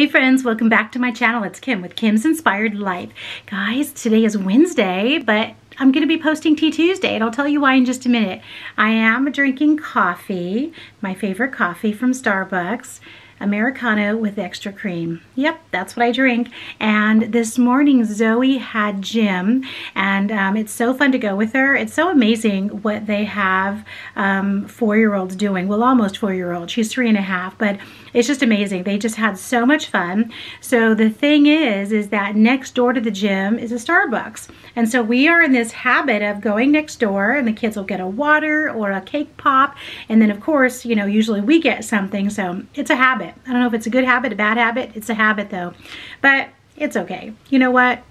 Hey friends, welcome back to my channel. It's Kim with Kim's Inspired Life. Guys, today is Wednesday, but I'm to be posting Tea Tuesday, and I'll tell you why in just a minute. I am drinking coffee, my favorite coffee from Starbucks. Americano with extra cream. Yep, that's what I drink. And this morning Zoe had gym and um, it's so fun to go with her. It's so amazing what they have um, four-year-olds doing. Well, almost four-year-old. She's three and a half, but it's just amazing. They just had so much fun. So the thing is, is that next door to the gym is a Starbucks. And so we are in this habit of going next door and the kids will get a water or a cake pop. And then of course, you know, usually we get something. So it's a habit I don't know if it's a good habit, a bad habit. It's a habit though. But it's okay. You know what?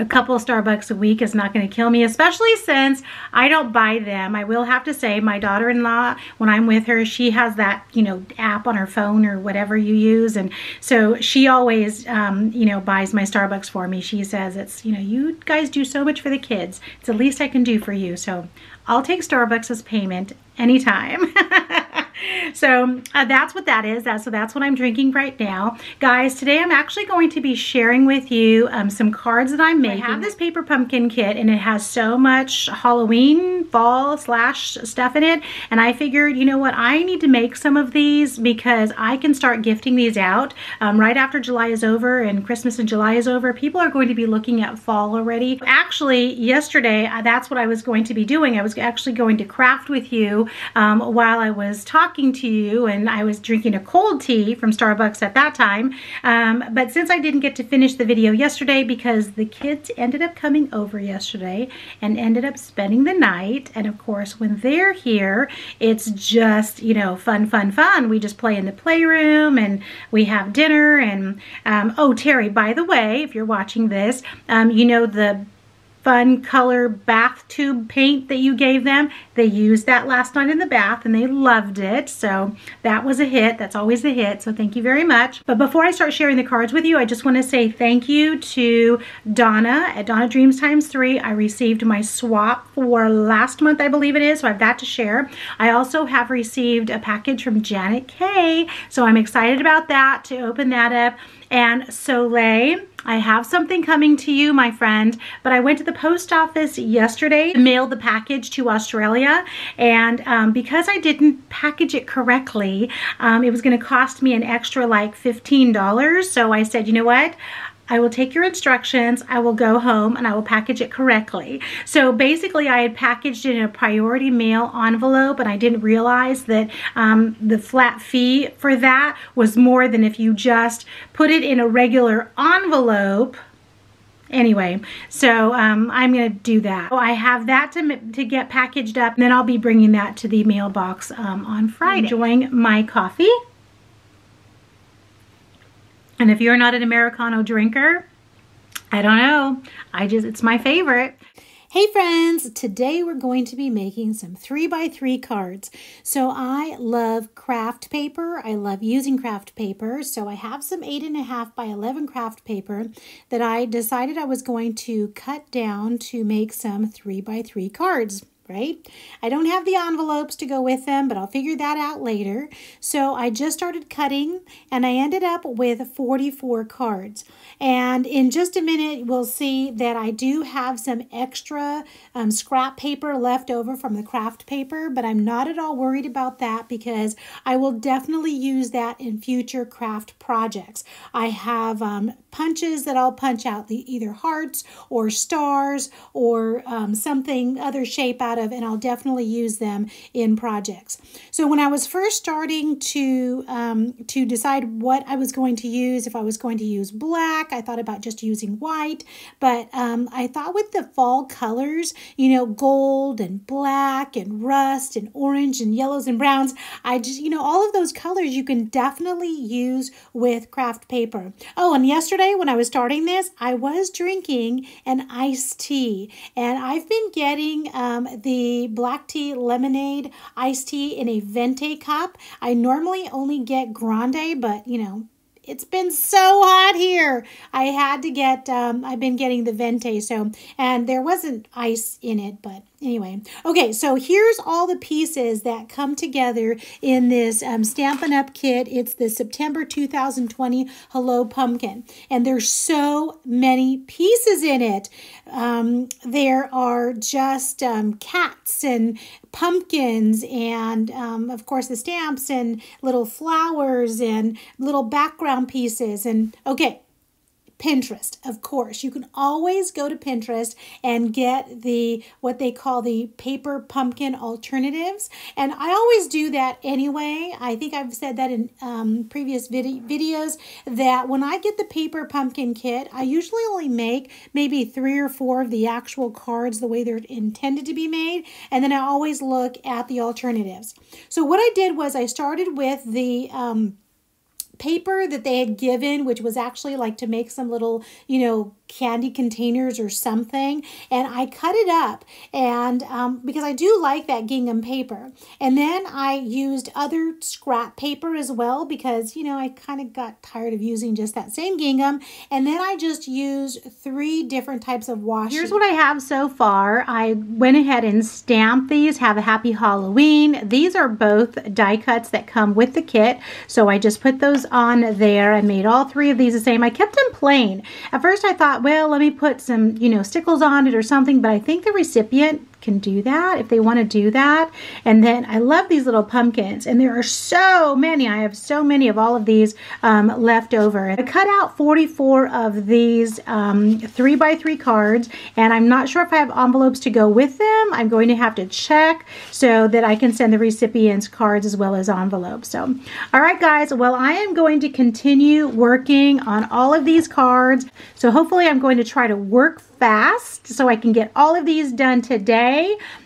a couple Starbucks a week is not going to kill me, especially since I don't buy them. I will have to say my daughter-in-law, when I'm with her, she has that, you know, app on her phone or whatever you use. And so she always, um, you know, buys my Starbucks for me. She says it's, you know, you guys do so much for the kids. It's the least I can do for you. So I'll take Starbucks as payment anytime. so uh, that's what that is. That, so that's what I'm drinking right now. Guys, today I'm actually going to be sharing with you um, some cards that I'm making. I have this paper pumpkin kit and it has so much Halloween fall slash stuff in it. And I figured, you know what, I need to make some of these because I can start gifting these out um, right after July is over and Christmas and July is over. People are going to be looking at fall already. Actually, yesterday, uh, that's what I was going to be doing. I was actually going to craft with you um, while I was talking to you and I was drinking a cold tea from Starbucks at that time. Um, but since I didn't get to finish the video yesterday because the kids ended up coming over yesterday and ended up spending the night. And of course, when they're here, it's just, you know, fun, fun, fun. We just play in the playroom and we have dinner. And, um, oh, Terry, by the way, if you're watching this, um, you know the fun color bath tube paint that you gave them. They used that last night in the bath and they loved it. So that was a hit. That's always a hit. So thank you very much. But before I start sharing the cards with you, I just want to say thank you to Donna at Donna Dreams Times 3. I received my swap for last month, I believe it is. So I have that to share. I also have received a package from Janet K. So I'm excited about that to open that up. And Soleil, I have something coming to you, my friend, but I went to the post office yesterday mailed the package to Australia, and um, because I didn't package it correctly, um, it was going to cost me an extra like $15, so I said, you know what? I will take your instructions, I will go home and I will package it correctly. So basically I had packaged it in a priority mail envelope and I didn't realize that um, the flat fee for that was more than if you just put it in a regular envelope. Anyway so um, I'm gonna do that. So I have that to, to get packaged up and then I'll be bringing that to the mailbox um, on Friday. Enjoying my coffee and if you're not an Americano drinker, I don't know. I just, it's my favorite. Hey friends, today we're going to be making some 3 by 3 cards. So I love craft paper. I love using craft paper. So I have some 8.5 by 11 craft paper that I decided I was going to cut down to make some 3 by 3 cards right? I don't have the envelopes to go with them, but I'll figure that out later. So I just started cutting and I ended up with 44 cards. And in just a minute, we'll see that I do have some extra um, scrap paper left over from the craft paper, but I'm not at all worried about that because I will definitely use that in future craft projects. I have um, punches that I'll punch out the either hearts or stars or um, something other shape out of, and I'll definitely use them in projects. So when I was first starting to, um, to decide what I was going to use, if I was going to use black, I thought about just using white, but um, I thought with the fall colors, you know, gold and black and rust and orange and yellows and browns, I just, you know, all of those colors you can definitely use with craft paper. Oh, and yesterday when I was starting this, I was drinking an iced tea, and I've been getting um, the black tea lemonade iced tea in a venti cup. I normally only get grande, but you know, it's been so hot here. I had to get, um, I've been getting the Venti, so, and there wasn't ice in it, but anyway, okay, so here's all the pieces that come together in this um, Stampin' Up! kit. It's the September 2020 Hello Pumpkin, and there's so many pieces in it. Um, there are just um, cats and pumpkins and um, of course the stamps and little flowers and little background pieces and okay Pinterest, of course. You can always go to Pinterest and get the what they call the paper pumpkin alternatives. And I always do that anyway. I think I've said that in um, previous vid videos that when I get the paper pumpkin kit, I usually only make maybe three or four of the actual cards the way they're intended to be made. And then I always look at the alternatives. So what I did was I started with the um, paper that they had given, which was actually like to make some little, you know, candy containers or something. And I cut it up and um, because I do like that gingham paper. And then I used other scrap paper as well because, you know, I kind of got tired of using just that same gingham. And then I just used three different types of washi. Here's what I have so far. I went ahead and stamped these, have a happy Halloween. These are both die cuts that come with the kit. So I just put those on there. I made all three of these the same. I kept them plain. At first I thought, well, let me put some, you know, stickles on it or something, but I think the recipient can do that if they want to do that. And then I love these little pumpkins and there are so many. I have so many of all of these um, left over. I cut out 44 of these um, three by three cards and I'm not sure if I have envelopes to go with them. I'm going to have to check so that I can send the recipients cards as well as envelopes. So, all right guys, well I am going to continue working on all of these cards. So hopefully I'm going to try to work fast so I can get all of these done today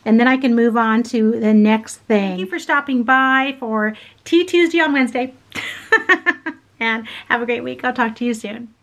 and then I can move on to the next thing. Thank you for stopping by for Tea Tuesday on Wednesday. and have a great week. I'll talk to you soon.